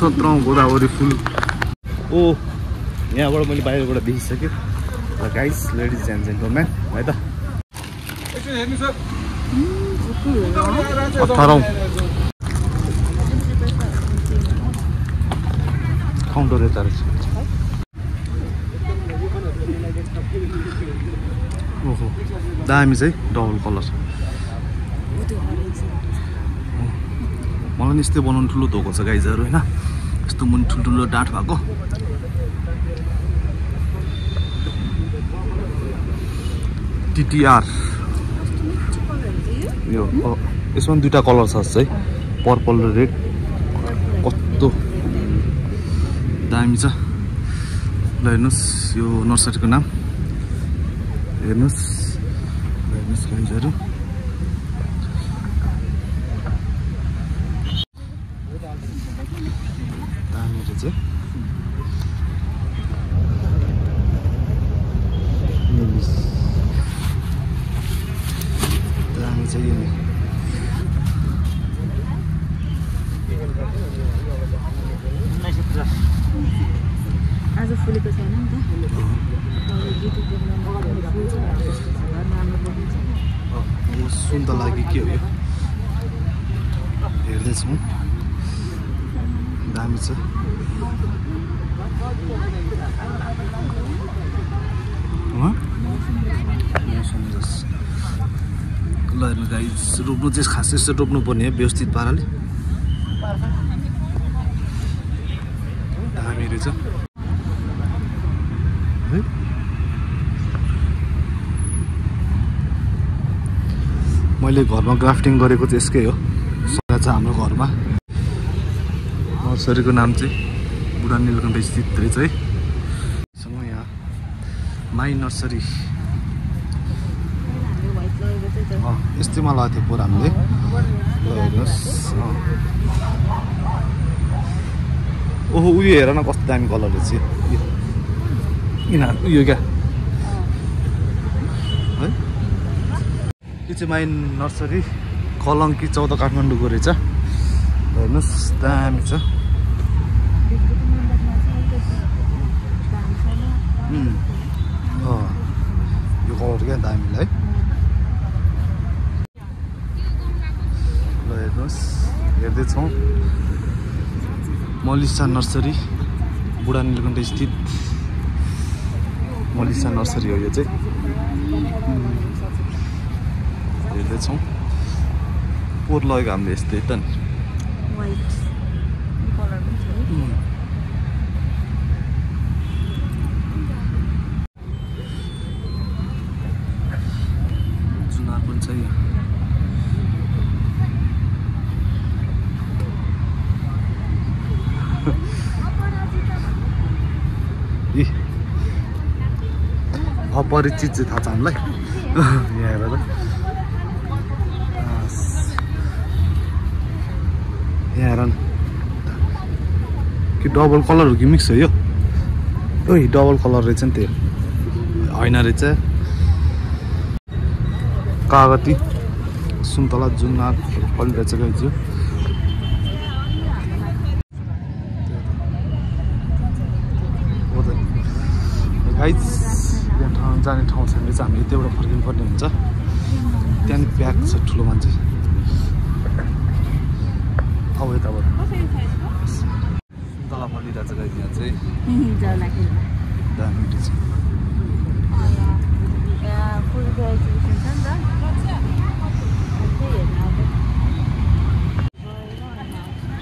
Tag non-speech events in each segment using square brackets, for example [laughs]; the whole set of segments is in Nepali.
सत्रौँ गोदावरी फुल। ओ यहाँबाट मैले बाहिरबाट देखिसकेँ। र गाइस लेडिज एन्ड जेन्टलम्यान है त। अठारौँ। काउन्टर यता रहेछ। ओहो दामी चाहिँ डबल कलर मलाई नि यस्तै बनाउनु ठुलो धोको छ गाइजहरू होइन। यस्तो मुनि ठुल्ठुलो डाँठ भएको? टिटिआर। यो यसमा पनि दुइटा कलर छ जस्तै पर्पल र रेड। कस्तो दामी छ। ल हेर्नुहोस् यो नर्सरीको नाम। हेर्नुहोस्। हेर्नुहोस् गाइजहरू। दामी छ यो नि। आज फुलेको छैन नि त सुन त लागि के हो यो हेर्दैछौँ दामी छ ल हेर्नु गाइस रोप्नु चाहिँ खास यस्तो रोप्नु पर्ने हो व्यवस्थित पाराले दामी रहेछ है मैले घरमा ग्राफ्टिङ गरेको चाहिँ यसकै हो। सदा छ हाम्रो घरमा। नर्सरीको नाम चाहिँ बुढा नीलकण्ठ स्थित रहेछ है। सँग यहाँ माई नर्सरी। हामीले व्हाइट लगेको चाहिँ त अँ यस्तैमा लगाएको थियो पोहोर हामीले। ल हेर्नुहोस्। ओहो उयो हेर न कस्तो दामी कलर रहेछ यो। यो। किन उयो क्या? है? यो चाहिँ माइन नर्सरी कलङ्की चौध काठमाडौँको रहेछ। हेर्नुहोस् दामी छ उम्, अँ, यो कलर क्या दामीलाई ल हेर्नुहोस् हेर्दैछौँ मलिसा नर्सरी बुढा नीलकण्ठ स्थित मलिसा नर्सरी हो यो चाहिँ हेर्दैछौँ पोहोर लगेको हामीले यस्तै त नि व्हाइट कलर पनि छ है उम्, जुनार पनि छ यहाँ इ अपरिचित चाहिँ थाहा छ हामीलाई। [laughs] यहाँ हेर त। आस। यहाँ हेर कि डबल कलर हो कि मिक्स हो यो? ओइ डबल कलर रहेछ नि त्यो। होइन रहेछ। कागती। सुन्तला जुनार फलिरहेछ गाइज यो हो त नि। गाइज जाने ठाउँ छैन रहेछ हामीले त्यहाँबाट फर्किनु पर्ने हुन्छ। त्यहाँदेखि प्याक छ ठुलो मान्छे। अब यताबाट सुन्तला फलिरहेछ गाइज यहाँ चाहिँ। छ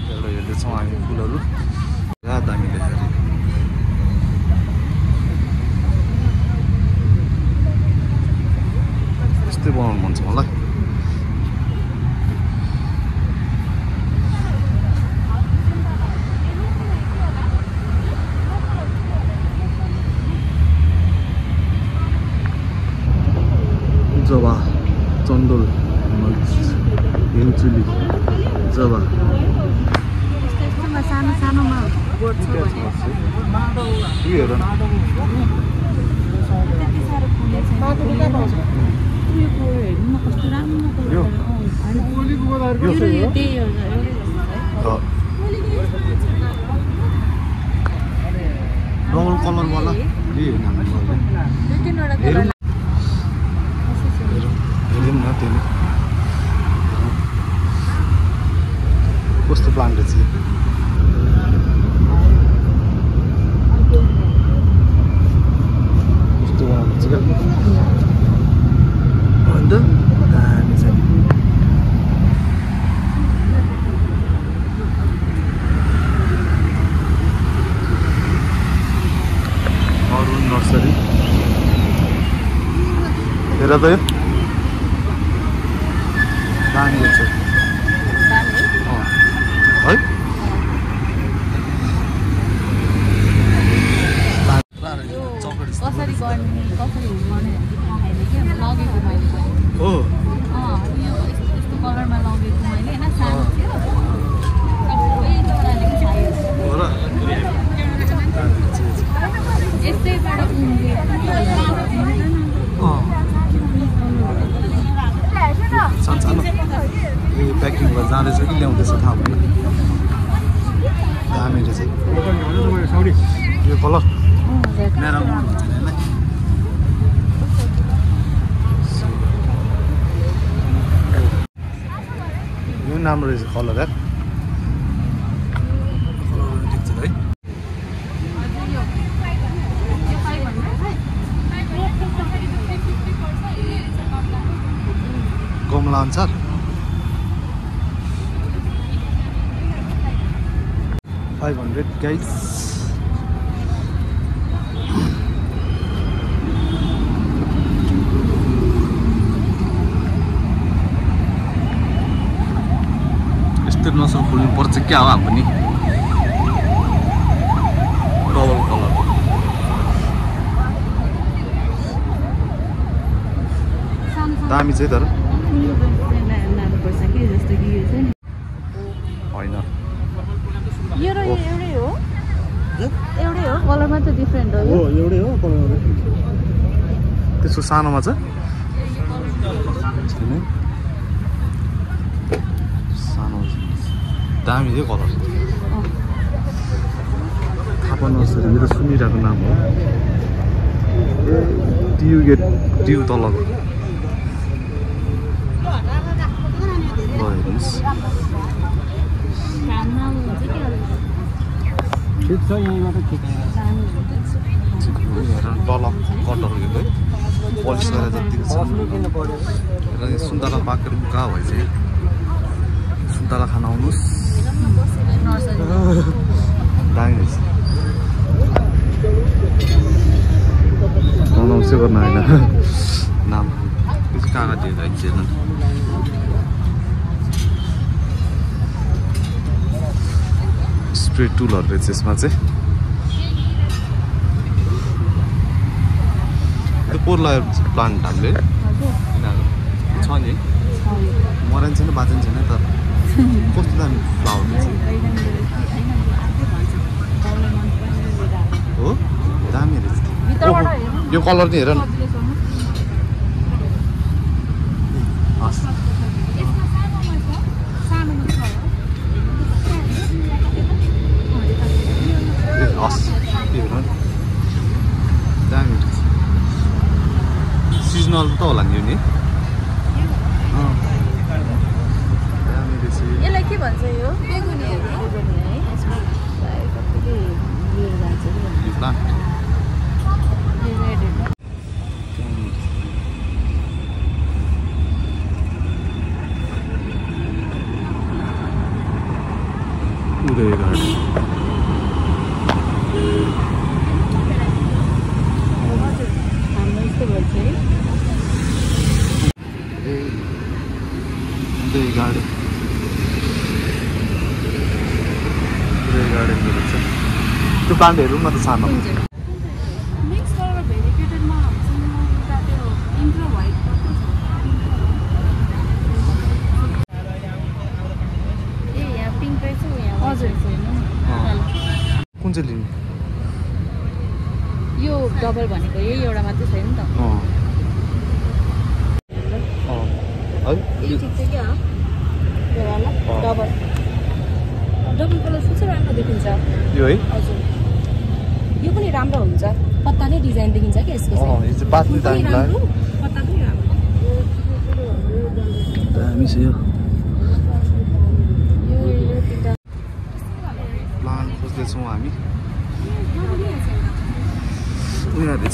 एउटा हेर्दैछौँ हामी फुलहरू। पुरा दामी देखेर यस्तै बनाउनु मन छ मलाई जवा चन्दोल हिल चिली जवा यस्तो यस्तोमा सानो सानोमा बोर्ड छ भने उयो हेर न त्यति साह्रो फुलेको छैन उयोको हेर्नु न कस्तो राम्रो कलर यो? यो र यो त्यही हो एउटै जस्तो छ है अ, कलरवाला ए होइन हाम्रो दुई तिनवटा हेरौँ कलर हेरौँ हेरौँ न त्यो नै कस्तो प्लान्ट रहेछ यो? कस्तो बनाएको छ क्या अन्त दामी छ नि। अरुण नर्सरी हेर त यो दामी रहेछ दामी अँ। है यो कसरी गर्ने कसरी गर्ने देखाएँ कि लगेको मैले पनि हो अँ यो यस्तो यस्तो कलरमा लगेको मैले होइन सानो थियो सबै चराले खायो हो र यस्तैबाट सानो ए प्याकिङ गरेर जाँदैछ कि ल्याउँदैछ थाहा भएन दामी रहेछ यो कलर यो राम्रो रहेछ कलर है अनुसार। फाइभ हन्ड्रेड गाइस यस्तो नसल खोल्नु पर्छ क्या हो पनि डबल कलर दामी चाहिँ तर लानुपर्छ कि जस्तो कि यो चाहिँ होइन यो र यो एउटै हो एउटै हो कलरमा त डिफ्रेन्ट हो यो एउटै हो त्यसको सानोमा चाहिँ छैन सानो दामी थियो कलर थापा नर्सरी मेरो सुनिरहेको नाम हो ए टियु गेट टियु तलको ठिक छ यहीँबाट ठिक तल कटहरू है पलिस गरेर जतिको छ सुन्तला पाकेर कहाँ भएछ यहाँ सुन्तला खान आउनुहोस् दामी रहेछ अनाउन्सै गर्न होइन नाम कागज एकजना स्प्रे टुलहरू रहेछ यसमा चाहिँ त्यो पोर्ला प्लान्ट हामीले यिनीहरू छ नि मराइन छैन बाँचेन छैन तर कस्तो दामी फ्लावर। हो? दामी रहेछ यो कलर चाहिँ हेर न। हस्। त्यो हेर न। दामी। रहेछ सिजनल त होला नि यो नि अँ। दामी रहेछ यसलाई के भन्छ यो बेगुनीहरू बेगुनी है यसमा प्रायः कतिले लिएर जान्छ कि यो प्लान्ट यो रेडहरू उदय गार्डन हजुर हाम्रो यस्तो भन्छ है ए उदय गार्डन उदय गार्डनको रहेछ त्यो प्लान्ट हेरौँ न त सानो। कुन चाहिँ लिनु? यो डबल भनेको यही एउटा मात्रै छैन नि त। डबल। डबल कलर कस्तो राम्रो देखिन्छ? यो है? हजुर। यो पनि राम्रो हुन्छ। पत्ता नै डिजाइन देखिन्छ कि यसको पत्ता पनि राम्रो। प्लान खोज्दैछौँ हामी। उनीहरूले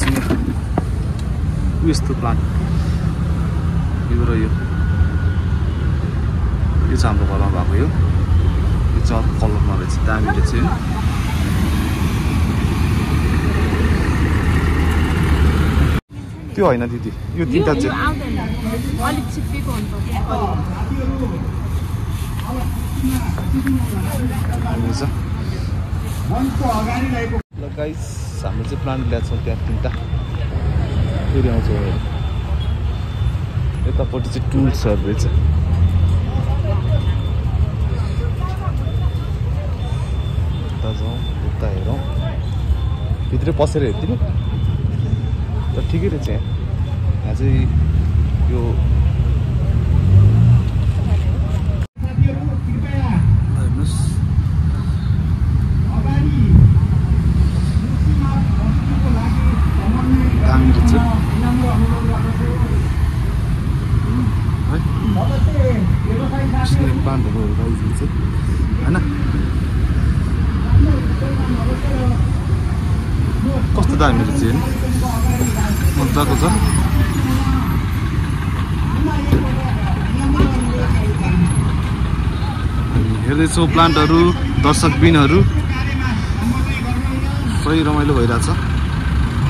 यस्तो प्लान। यो र यो। यो चाहिँ हाम्रो घरमा भएको यो। यो चाहिँ अर्को कलरमा रहेछ दामी रहेछ त्यो होइन दिदी यो तिनवटा चाहिँ। अलिक हुन्छ। ल गाइस हाम्रो चाहिँ प्लान्ट ल्याएको छौँ त्यहाँ तिनवटा। फेरि आउँछ यतापट्टि चाहिँ टुल्सहरू रहेछ यता जाउँ यता हेरौँ। भित्रै पसेर हेरिदिनु ठिकै रहेछ यहाँ। चाहिँ यो हेर्नुहोस् दामी रहेछ है स्नेक प्लान्टहरू राइदिन्छ होइन कस्तो दामी रहेछ हेर्नु मजाको छ हामी हेर्दैछौँ प्लान्टहरू दर्शक बिनहरू सही रमाइलो भइरहेछ।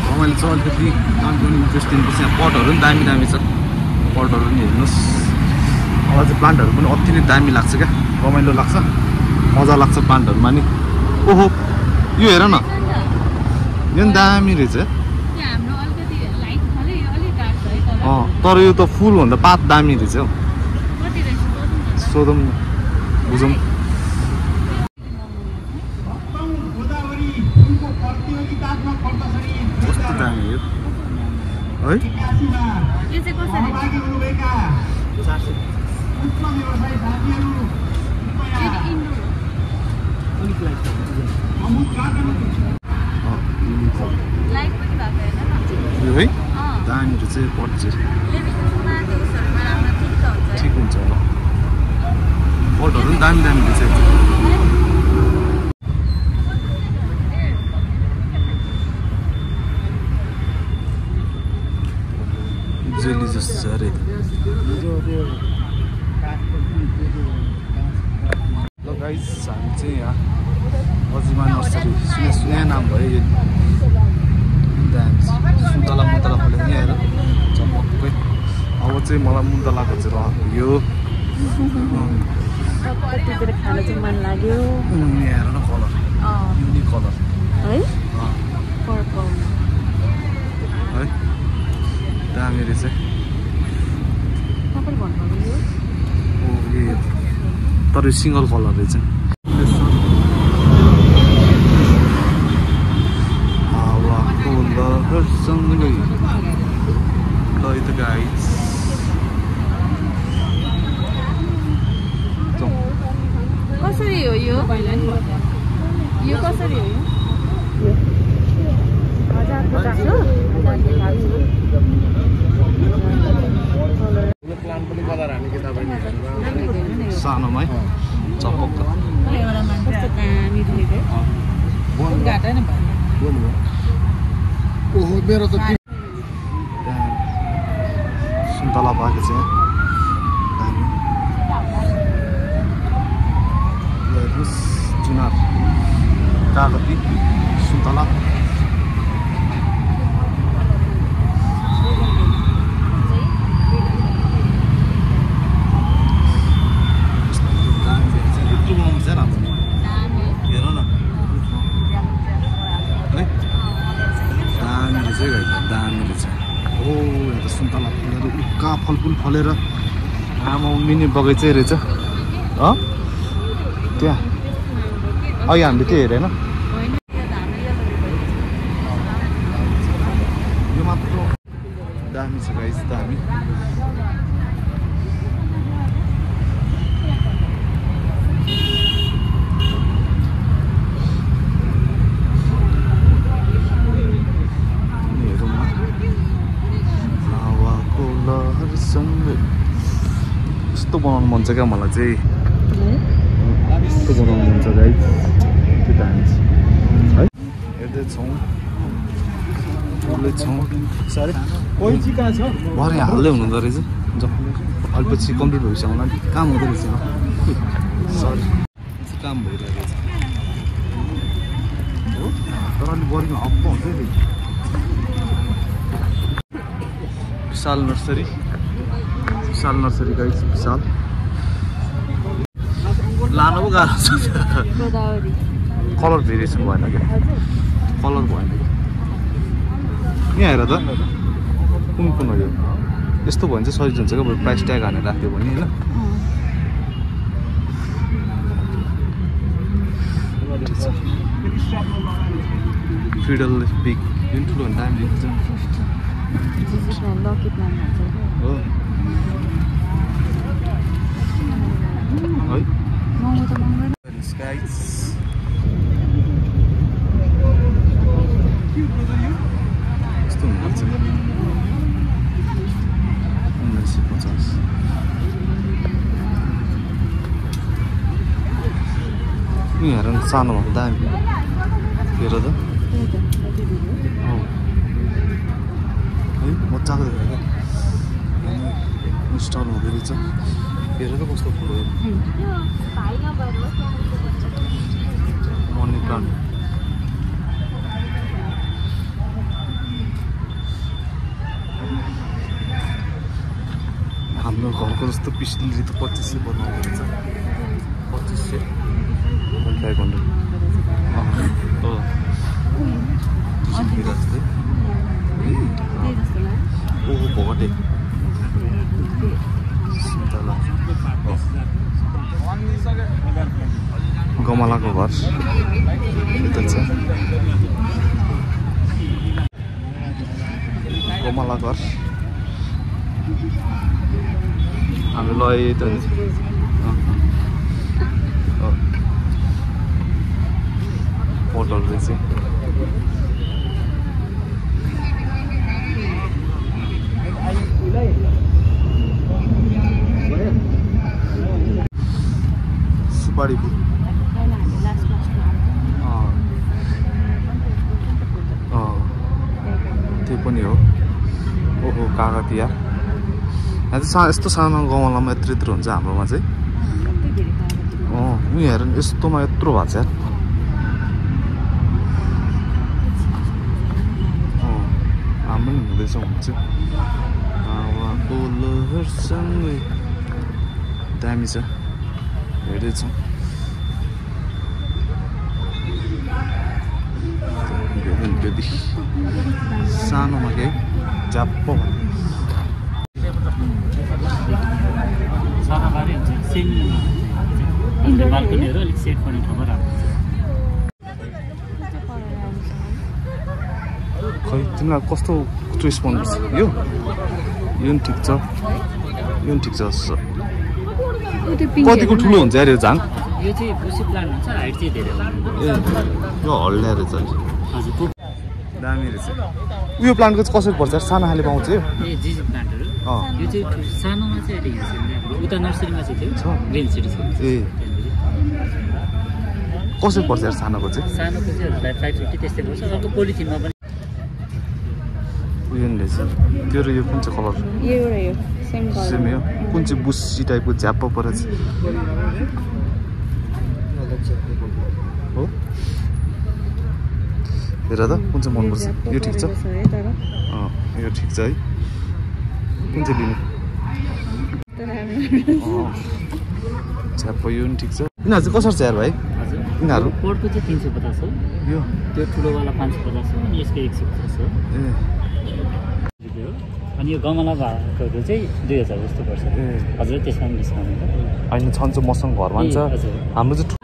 रमाइलो छ अलिकति इन्ट्रेस्ट दिनुपर्छ यहाँ पटहरू पनि दामी दामी छ। पटहरू पनि हेर्नुहोस्। मलाई चाहिँ प्लान्टहरू पनि अति नै दामी लाग्छ क्या। रमाइलो लाग्छ। मजा लाग्छ प्लान्टहरूमा नि। ओहो यो हेर न। यो पनि दामी रहेछ। अँ तर यो त फुलभन्दा पात दामी रहेछ हौ। सोधौँ बुझौँ कस्तो दामी यो है यो चाहिँ कसरी यो चाहिँ इन्डोर अँ, युनिफर्म। लाइट पनि भएको हेर्न न यो है? अँ। दामी रहेछ यो पट चाहिँ। है। ठिक हुन्छ होला पटहरू पनि दामी दामी रहेछ। जेली जस्तो छ अरे गाइस हामी चाहिँ यहाँ अजिमा नर्सरी सुने सुने नाम भयो यो दामी छ। सुन्तला मुन्तला फल्यो यहाँ हेर चमक्कै अब चाहिँ मलाई मुन्तलाको चाहिँ यो खान चाहिँ मन लाग्यो यहाँ हेर न कलर युनिक कलर है अँ, पर्पल है ओ ए तर यो सिङ्गल कलर रहेछ हावाको लहरसँगै ल यो त गाइस जाउँ कसरी हो यो यो कसरी हो यो हजार पचास हो सानोमा है चपक्क कस्तो दामी देखेको ओहो मेरो त त्यहाँ सुन्तला भएको छ यहाँ दामी यो हेर्नुहोस् चुनार कागती सुन्तला यत्रो बनाउनु छ राम्रो हेर न है दामी रहेछ है भाइ दामी रहेछ हो यहाँ त सुन्तला फलेर उक्का फलफुल फलेर आमा मिनी बगैँचै रहेछ त्यहाँ। अघि हामीले त्यो हेरेन। यो मात्र दामी छ गाइस दामी। बनाउनु मन छ क्या मलाई चाहिँ। यस्तो बनाउनु मन छ गाई त्यो दामी छ। है हेर्दैछौँ भरे हाल्दै हुनुहुँदो रहेछ। अलिपछि कम्प्लिट भइसक्यो होला। नि काम हुँदो रहेछ। सरी। काम भइरहेको छ। हो? तर अलिक बढीमा हप्प हुन्छ नि विशाल नर्सरी। विशाल नर्सरी गाई विशाल। लानु पो गाह्रो छ। कलर भेरिएसन भएन क्या। कलर भएन क्या। यहाँ हेर त। कुन कुन हो यो? यस्तो भयो भने चाहिँ सजिलो हुन्छ क्या प्राइस ट्याग हानेर राख्यो भने होइन। फिडल बिग जुन ठुलो भने दामी देख्छ लकी प्लान्ट भन्छ हो। यस्तो हुनुहुन्छ उन्नाइस सय पचास हेर सानो भएको दामी हेर त। है मजाको देखेर इन्स्टल हुँदो रहेछ हेर त कस्तो फुल मनी प्लान्ट हाम्रो घरको जस्तो पिसली त पच्चिस सय बनाउँदो रहेछ। पच्चिस सय फाइभ हन्ड्रेड हो जस्तै। ओहो भगटे सुन्तला गमलाको घर। छ गमला घर। यही त। होटल रहेछ सुपारी फुल पहिला हामीले लास्ट लास्टमा अँ अँ त्यो पनि हो। ओहो कागा तिहार यहाँ चाहिँ यस्तो सानो गाउँलामा यत्रो यत्रो हुन्छ हाम्रोमा चाहिँ। अँ हेर यस्तोमा यत्रो भएको छ यार। पनि हुँदैछ हुन्छ दामी छ। हेर्दैछौँ त्योदेखि सानोमा के झ्याप्प सादाबारी हुन्छ सेम इन्डोर बाल्कनीहरू अलिक सेट गर्ने ठाउँमा राम्रो खै तिमीलाई कस्तो चोइस मनपर्छ यो यो पनि ठिक छ यो पनि ठिक छ पिङ्क कतिको ठुलो हुन्छ यार यो झाङ यो चाहिँ बुसी प्लान्ट हुन्छ हाइट चाहिँ धेरै ए यो दामी रहेछ। उयो प्लान्टको चाहिँ कसरी पर्छ? सानो खाले पाउँछ यो? ए जिजी प्लान्टहरू? अँ। यो चाहिँ ठु- सानोमा चाहिँ अहिले हिँड्छ हाम्रो उता नर्सरीमा चाहिँ थियो छ? ग्रिन सिटी छ ए। कसरी पर्छ यार सानोको चाहिँ? सानोको चाहिँ हजुरलाई फाइभ फिफ्टी त्यस्तै पर्छ। अर्को पोलिथिनमा पनि। उयो नि रहेछ। त्यो र यो कुन चाहिँ कलर? यो र यो सेम यो? कुन चाहिँ बुसी टाइपको झ्याप्प परेछ? हो। हेर त कुन चाहिँ मनपर्छ? यो ठिक छ? है तर। अँ यो ठिक छ है। कुन चाहिँ लिने? झ्याप्प यो पनि ठिक छ। यिनीहरू चाहिँ कसरी छ यार भाइ हजुर। यिनीहरू? पोर्टको चाहिँ तिन सय पचास हो। यो? त्यो ठुलोवाला पाँच सय पचास हो अनि यसको एक सय पचास हो। अनि यो गमला भएकोहरू चाहिँ दुई हजार जस्तो पर्छ। हजुर त्यसमा पनि डिस्काउन्ट होइन छन् चाहिँ मसँग घरमा छ। हाम्रो चाहिँ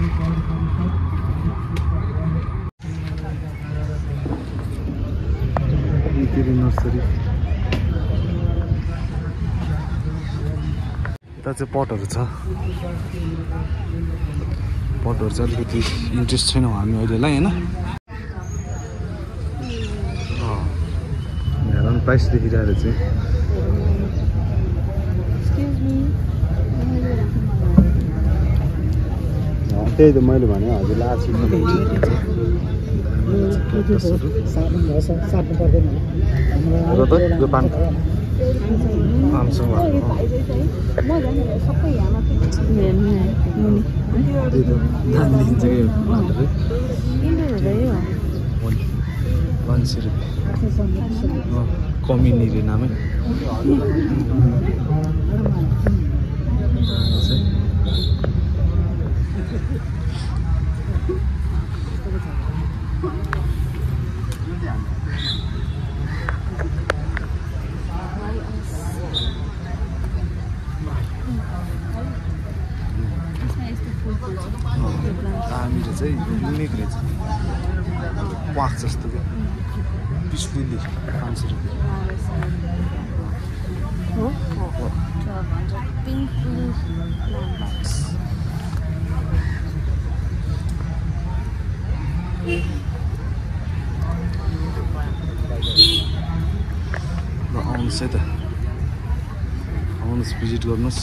यता चाहिँ पटहरू छ। पटहरू चाहिँ अलिकति इन्ट्रेस्ट छैनौँ हामी अहिलेलाई होइन? अँ। हेर न प्राइस देखिरहेको चाहिँ. त्यही त मैले भने हजुरलाई आज र त यो पान वान सय रुपियाँ कमिनी रे नामै यसमा यस्तो फुल फुल्छ दामी रहेछ है युनिक रहेछ पाक जस्तो क्या बिस लिली पाँच सय रुपियाँ. ल आउनुहोस् है त आउनुहोस् भिजिट गर्नुहोस्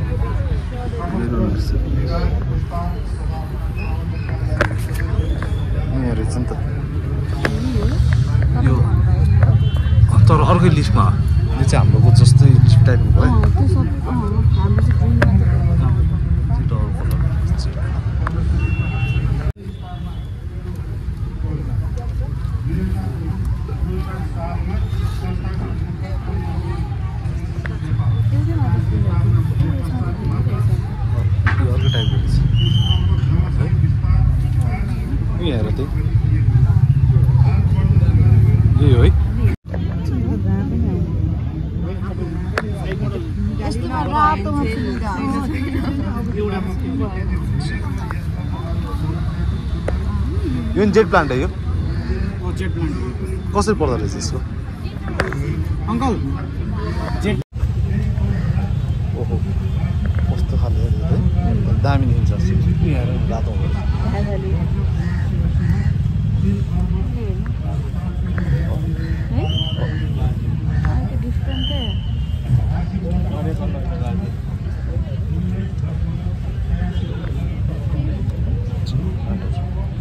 मेरो नर्सरी यहाँ रहेछ नि त यो तर अर्कै लिफमा यो चाहिँ हाम्रो जस्तै लिफ टाइपको भयो अँ, त्यो सब अँ, हाम्रो चाहिँ green मात्र हो। चाहिँ डबल कलर चाहिँ एउटै मात्र फुलहरू। यसमा चाहिँ फुल्दै रहेछ। यो अर्कै टाइपको रहेछ है यो हेर त्यही यही हो है चिन्नु जहाँ पनि आएन। यस्तोमा रातोमा फुल्दा यो नि जेट प्लान्ट है यो जेट प्लान्ट कसरी पर्दो रहेछ यसको अङ्कल ओहो कस्तो खाले दामी रातो हुँदो रहेछ। ढाकाले। है? अलिक डिफ्रेन्ट क्या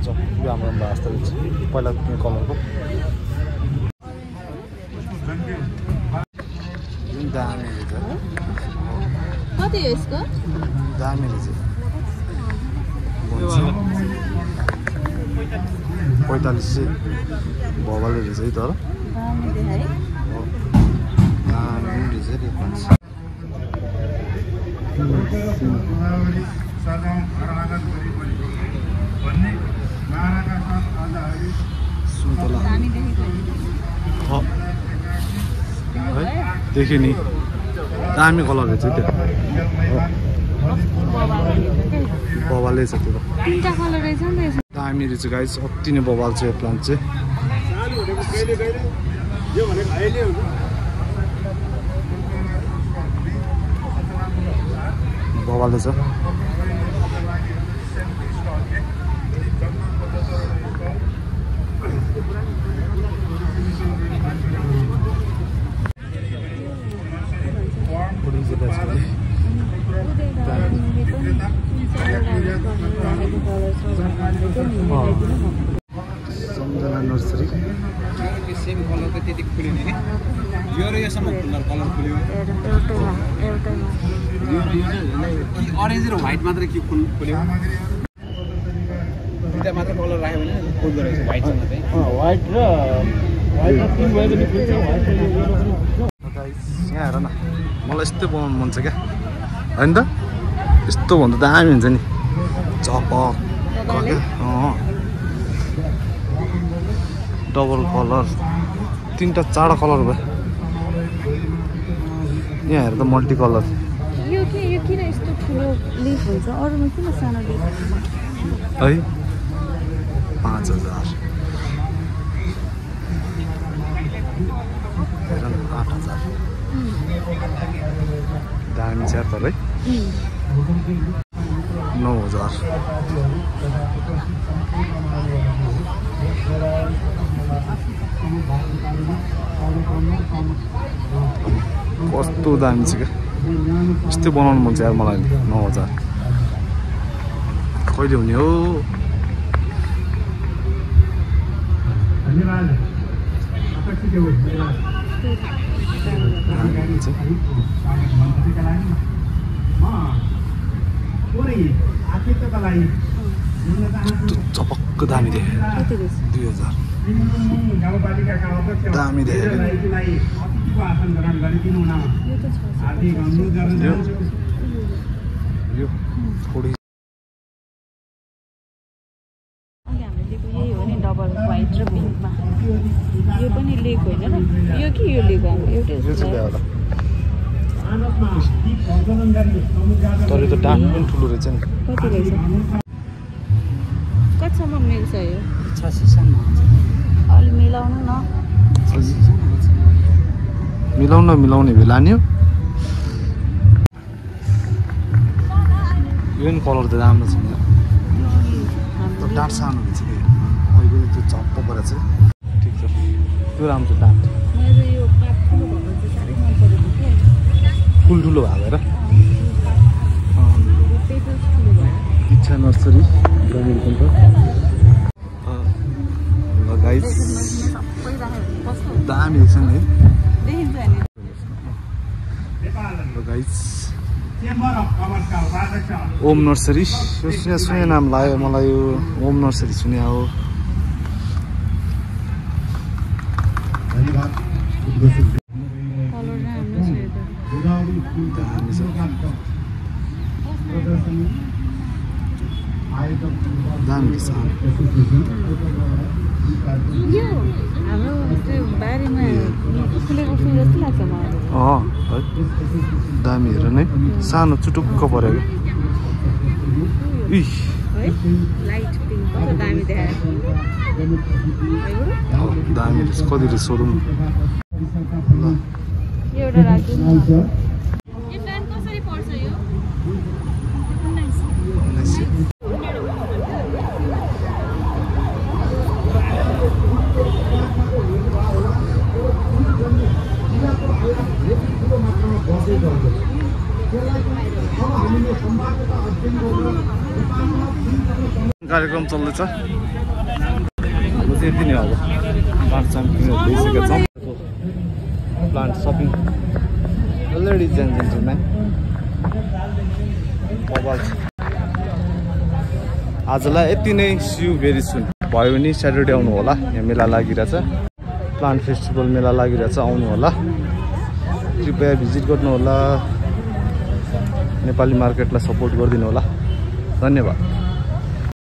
जाउँ, यो हाम्रो जस्तो रहेछ पहिला त्यो कलरको जुन दामी रहेछ कति हो यसको? दामी रहेछ पैँतालिस चाहिँ भवाले रहेछ है? तर दामी देखाए दामी पनि रहेछ रे पाँच सुन्तला देखेँ नि दामी कलर रहेछ त्यो बबालै छ त्यो रहेछ दामी रहेछ गाइस अति नै बबाल छ यो प्लान्ट चाहिँ। बबालै छ पुरै चाहिँ दार्जिलिङ। सम्झना नर्सरी सेम कलरको त्यति खुल्यो नि यो र योसम्म कलर कलर खुल्यो एउटैमा एउटैमा व्हाइट मात्रै के फुल खुल्यो दुइटा मात्र कलर राख्यो भने फुल्दो रहेछ व्हाइटसँग चाहिँ व्हाइट र यहाँ हेर न। मलाई यस्तै बनाउनु मन छ क्या। होइन त? यस्तो भन्दा दामी हुन्छ नि। चपक क्या? अँ। डबल कलर तिनवटा चारवटा कलर भयो। यहाँ हेर त मल्टी कलर यो के यो किन यस्तो ठुलो लिफ हुन्छ? अरूमा किन सानो लिफ है? पाँच हजार। आठ हजार। दामी छ तर है नौ हजार। कस्तो दामी छ क्या। यस्तै बनाउनु मन छ यार मलाई नौ हजार। कहिले हुने हो? चपक्क दामी देखेँ। दुई हजार। दामी देखेँ क्या। यो त छ यो यो थोरै अघि हामीले लिएको यही हो नि डबल वाइट र पिङ्कमा यो पनि लिएको होइन र? यो कि यो लिएको हाम्रो एउटै तर यो त डाँट पनि ठुलो रहेछ नि। कति रहेछ? कतिसम्म मिल्छ यो? छसीसम्म अलि मिलाउनु न। मिलाउन मिलाउने बेला नि यो नि कलर त राम्रो छ नि डाँट सानो रहेछ कि। अहिले त्यो चप्प परेको छ ठिक छ। त्यो राम्रो छ डाँट चाहिँ ठुल्ठुलो भएको भएर। इच्छा नर्सरी। ल ओम नर्सरी। यो सुने सुने नाम लाग्यो मलाई यो ओम नर्सरी सुने हो। दामी छ दामी रहेछ यो हाम्रो त्यो बारीमा फुलेको फुल जस्तो लाग्छ मलाई अँ है। दामी हेर नै। सानो चुटुक्क पऱ्यो क्या इ है लाइट पिङ्क कस्तो दामी रहेछ कति रहेछ सोधौँ न। यो एउटा राखिदिनु न यो प्लान कसरी पर्छ यो उन्नाइस सय। कार्यक्रम चल्दैछ। अब चाहिँ यति नै अब। प्लान्ट सामग्रीहरू ल्याइसकेका छौँ। प्लान्ट सपिङ जेन्टलम्यान मोबाइल आजलाई यति नै। सियु भेरी सुन भयो भने स्याटरडे आउनु होला। यहाँ मेला लागिरहेछ। प्लान्ट फेस्टिभल मेला लागिरहेछ। आउनु होला। कृपया भिजिट गर्नु होला। नेपाली मार्केटलाई सपोर्ट गरिदिनु होला। धन्यवाद।